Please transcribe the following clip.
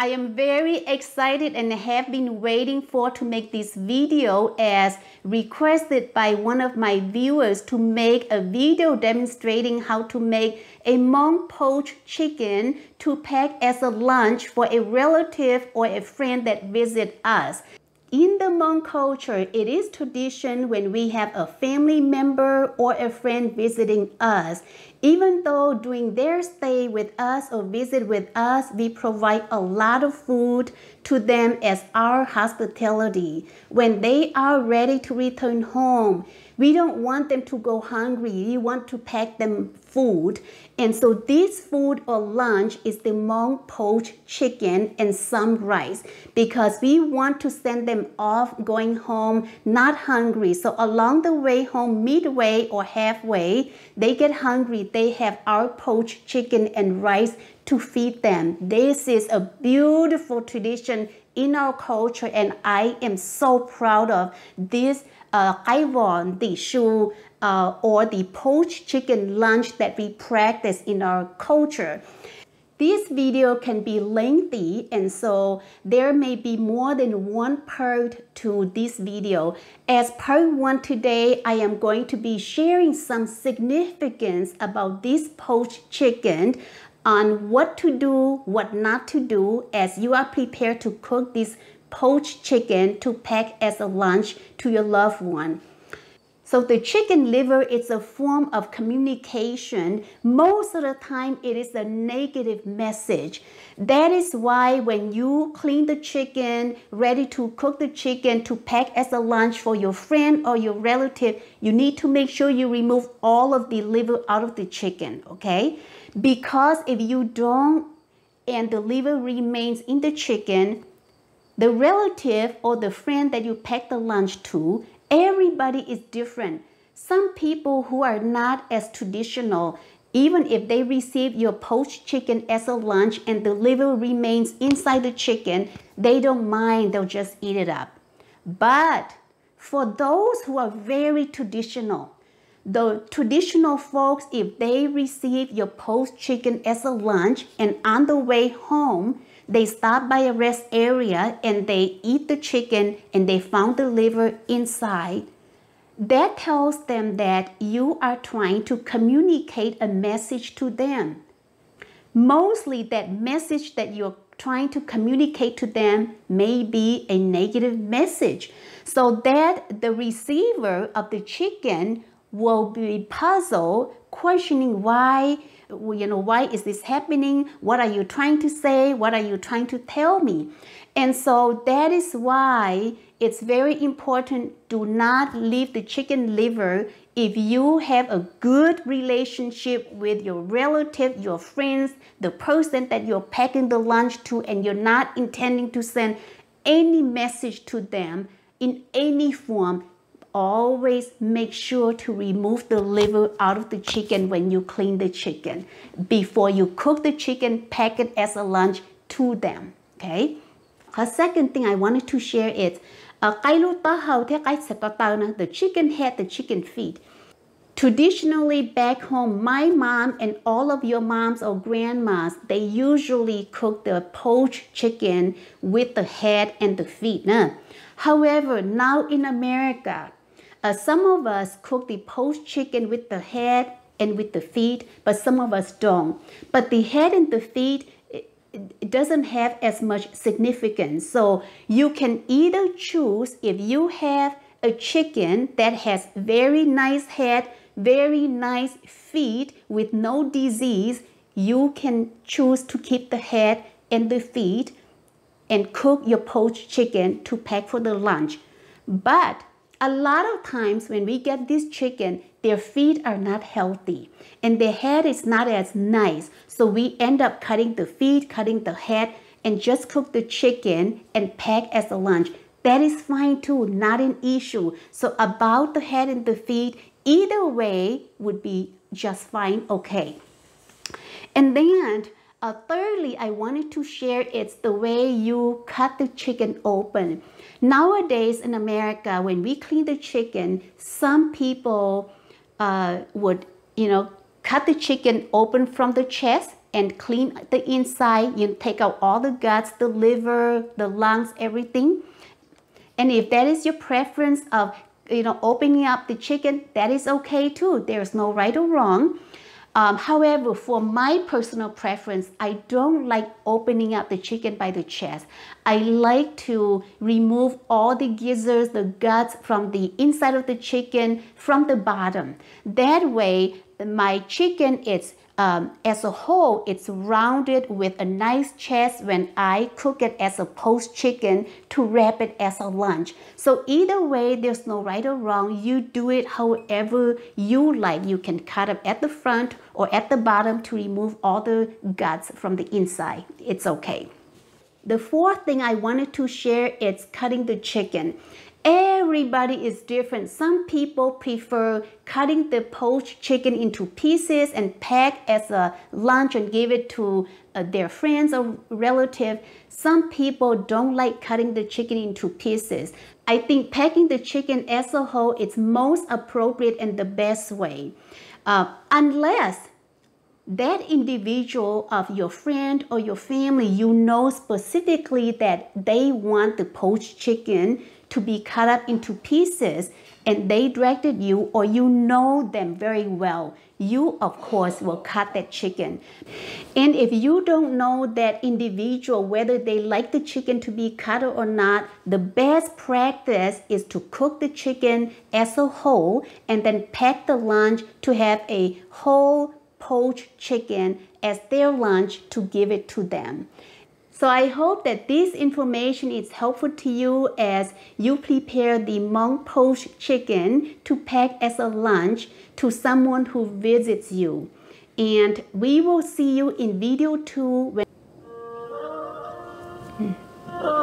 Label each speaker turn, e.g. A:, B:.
A: I am very excited and have been waiting for to make this video as requested by one of my viewers to make a video demonstrating how to make a Hmong poached chicken to pack as a lunch for a relative or a friend that visit us. In the Hmong culture, it is tradition when we have a family member or a friend visiting us. Even though during their stay with us or visit with us, we provide a lot of food to them as our hospitality. When they are ready to return home, we don't want them to go hungry. We want to pack them food. And so this food or lunch is the Hmong poached chicken and some rice because we want to send them off going home not hungry. So along the way home, midway or halfway, they get hungry. They have our poached chicken and rice to feed them. This is a beautiful tradition in our culture and I am so proud of this uh, qaib vom, the uh, or the poached chicken lunch that we practice in our culture. This video can be lengthy and so there may be more than one part to this video. As part one today, I am going to be sharing some significance about this poached chicken on what to do, what not to do as you are prepared to cook this poached chicken to pack as a lunch to your loved one. So the chicken liver is a form of communication. Most of the time it is a negative message. That is why when you clean the chicken, ready to cook the chicken to pack as a lunch for your friend or your relative, you need to make sure you remove all of the liver out of the chicken, okay? Because if you don't and the liver remains in the chicken, the relative or the friend that you pack the lunch to, everybody is different. Some people who are not as traditional, even if they receive your poached chicken as a lunch and the liver remains inside the chicken, they don't mind, they'll just eat it up. But for those who are very traditional, the traditional folks, if they receive your poached chicken as a lunch and on the way home, they stop by a rest area and they eat the chicken and they found the liver inside. That tells them that you are trying to communicate a message to them. Mostly that message that you're trying to communicate to them may be a negative message so that the receiver of the chicken will be puzzled questioning why you know, why is this happening? What are you trying to say? What are you trying to tell me? And so that is why it's very important do not leave the chicken liver if you have a good relationship with your relative, your friends, the person that you're packing the lunch to, and you're not intending to send any message to them in any form, always make sure to remove the liver out of the chicken when you clean the chicken. Before you cook the chicken, pack it as a lunch to them. Okay? A second thing I wanted to share is uh, the chicken head, the chicken feet. Traditionally back home, my mom and all of your moms or grandmas, they usually cook the poached chicken with the head and the feet. However, now in America, uh, some of us cook the poached chicken with the head and with the feet, but some of us don't. But the head and the feet, it, doesn't have as much significance. So you can either choose if you have a chicken that has very nice head, very nice feet with no disease, you can choose to keep the head and the feet and cook your poached chicken to pack for the lunch. But a lot of times when we get this chicken, their feet are not healthy and their head is not as nice. So we end up cutting the feet, cutting the head, and just cook the chicken and pack as a lunch. That is fine too, not an issue. So about the head and the feet, either way would be just fine, okay. And then uh, thirdly, I wanted to share it's the way you cut the chicken open. Nowadays in America, when we clean the chicken, some people uh, would, you know, cut the chicken open from the chest and clean the inside. You take out all the guts, the liver, the lungs, everything. And if that is your preference of you know opening up the chicken, that is okay too. There's no right or wrong. Um, however, for my personal preference, I don't like opening up the chicken by the chest. I like to remove all the gizzards, the guts from the inside of the chicken from the bottom. That way, my chicken is um, as a whole, it's rounded with a nice chest when I cook it as a poached chicken to wrap it as a lunch. So either way, there's no right or wrong. You do it however you like. You can cut it at the front or at the bottom to remove all the guts from the inside. It's okay. The fourth thing I wanted to share is cutting the chicken. Everybody is different. Some people prefer cutting the poached chicken into pieces and pack as a lunch and give it to uh, their friends or relative. Some people don't like cutting the chicken into pieces. I think packing the chicken as a whole is most appropriate and the best way. Uh, unless that individual of your friend or your family, you know specifically that they want the poached chicken to be cut up into pieces and they directed you or you know them very well, you of course will cut that chicken. And if you don't know that individual, whether they like the chicken to be cut or not, the best practice is to cook the chicken as a whole and then pack the lunch to have a whole poached chicken as their lunch to give it to them. So I hope that this information is helpful to you as you prepare the Hmong poached chicken to pack as a lunch to someone who visits you. And we will see you in video two. When hmm.